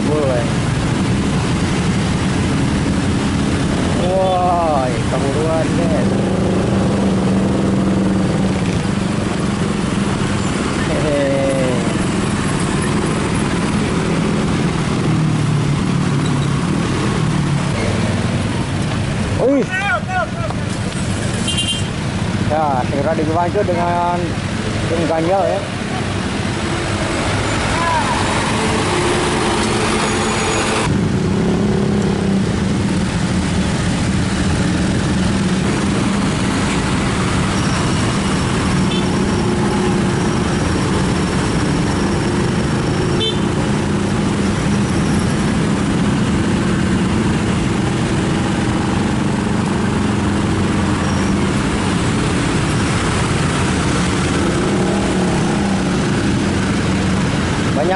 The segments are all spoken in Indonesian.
lebur we. Woi, keburuan guys. Wih. Ya, segera dibantu dengan tim ganjal ya.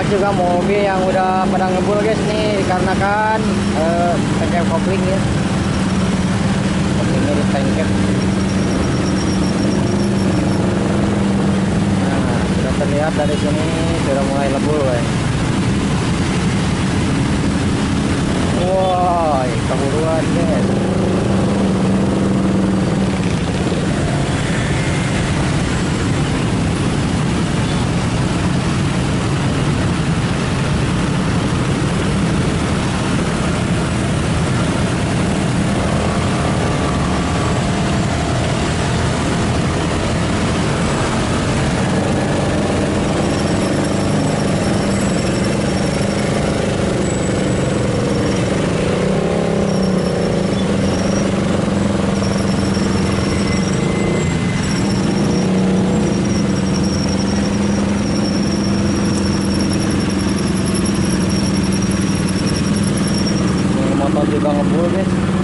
Banyak juga mobil yang udah pada ngebul guys nih dikarenakan eh, tengkep kopling ya. Koplingnya di tengkep nah sudah terlihat dari sini sudah mulai lebur we. wah keburuan guys Ini motor juga ngebul guys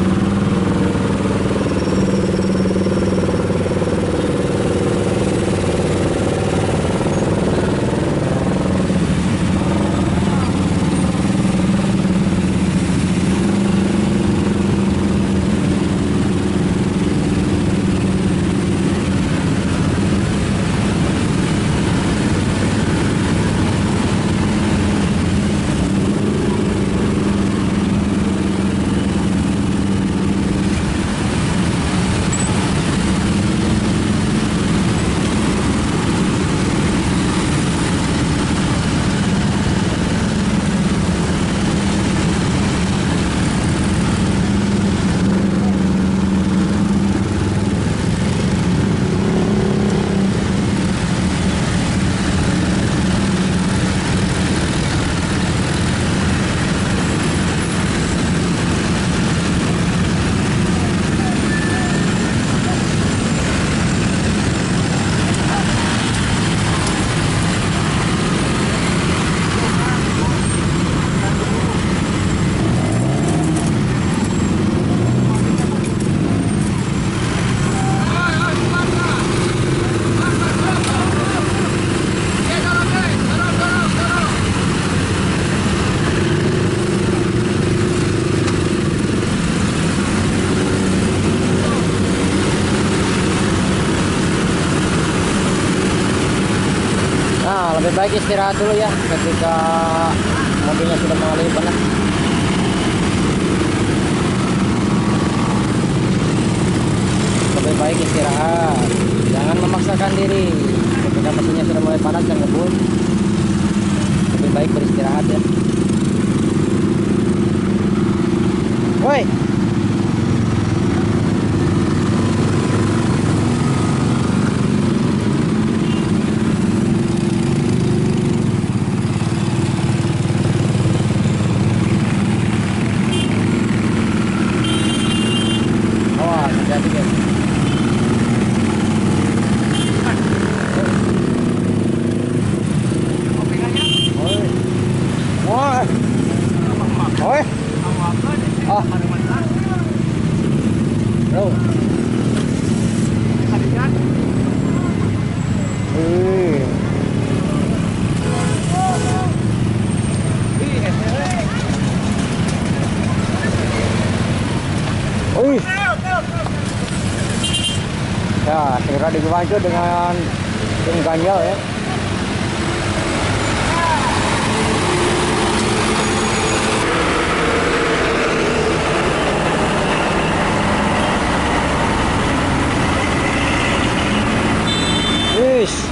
Nah, lebih baik istirahat dulu ya ketika mobilnya sudah mengalami panas. Lebih baik istirahat, jangan memaksakan diri. Ketika mesinnya sudah mulai panas dan ngebul, lebih baik beristirahat ya. Woi, Raden Panco dengan tim ganjal ya Peace.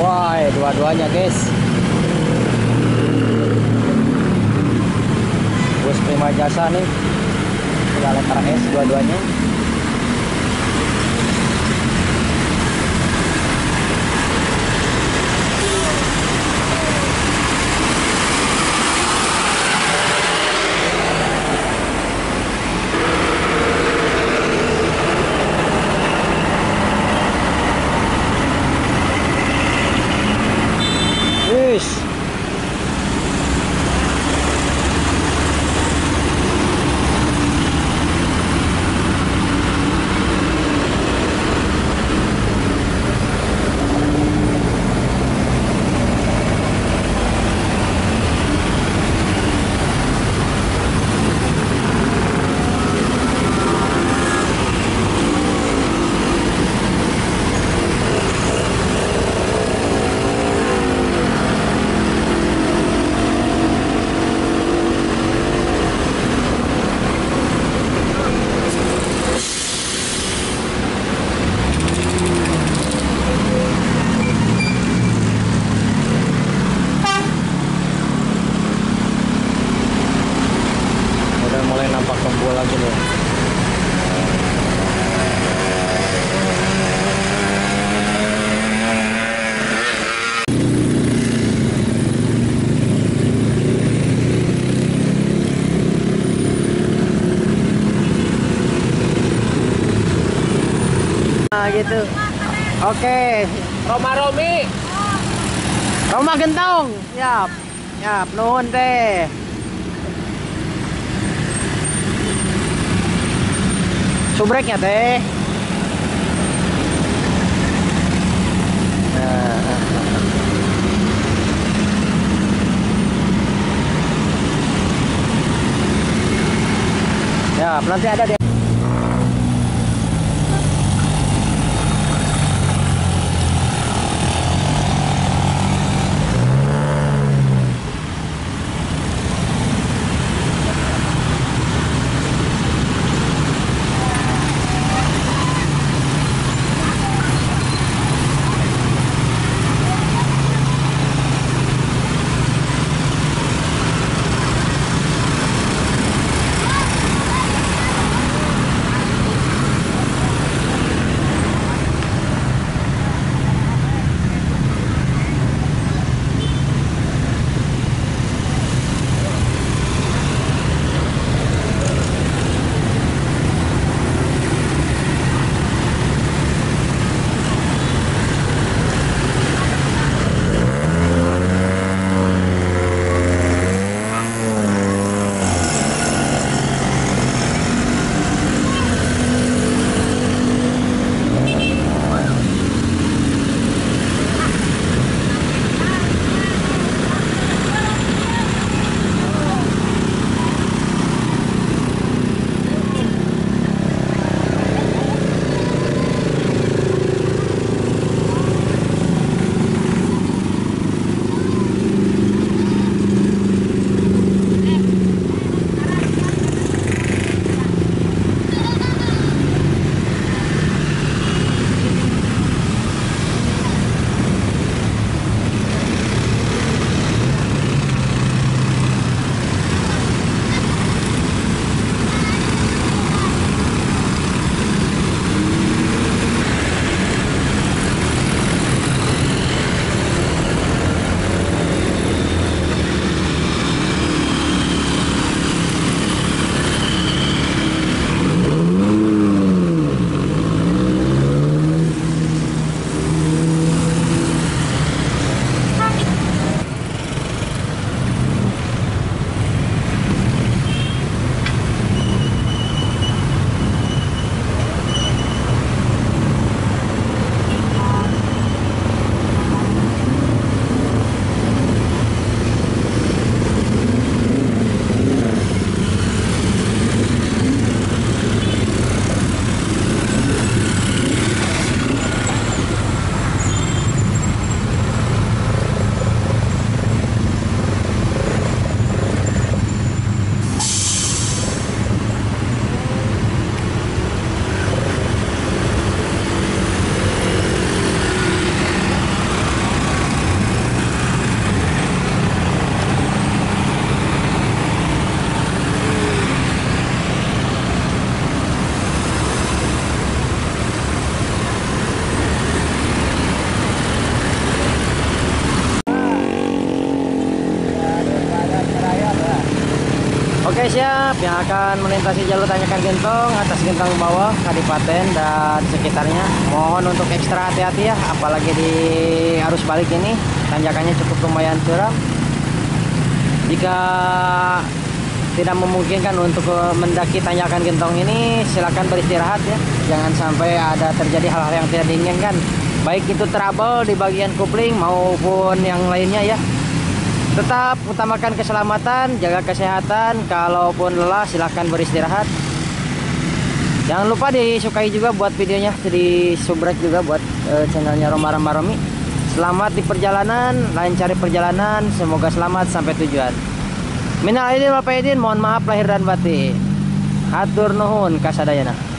Wah, dua-duanya guys. Jasa nih. Udah letter S dua-duanya Wis. Udah mulai nampak kembul lagi nih. Nah gitu. Oke. Roma Romi. Roma Gentong. Siap. Siap. Nuhun teh. Subreknya teh. Nah. Ya, nanti ada deh. Guys ya yang akan melintasi jalur Tanjakan Gentong atas Gentong bawah Kadipaten dan sekitarnya. Mohon untuk ekstra hati-hati ya apalagi di arus balik ini. Tanjakannya cukup lumayan curam. Jika tidak memungkinkan untuk mendaki tanjakan gentong ini silakan beristirahat ya. Jangan sampai ada terjadi hal-hal yang tidak diinginkan. Baik itu trouble di bagian kopling maupun yang lainnya ya tetap utamakan keselamatan jaga kesehatan. Kalaupun lelah silahkan beristirahat. Jangan lupa disukai juga buat videonya di subrek juga buat uh, channelnya Roma Roma Romi. Selamat di perjalanan lancar perjalanan. Semoga selamat sampai tujuan. Minal aidin wal faizin mohon maaf lahir dan batin. Hatur nuhun kasadayana